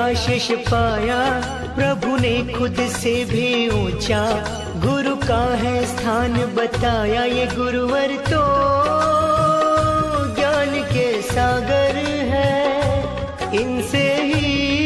आशीष पाया, प्रभु ने खुद से भी ऊँचा गुरु का है स्थान बताया, ये गुरुवर तो ज्ञान के सागर है। इनसे ही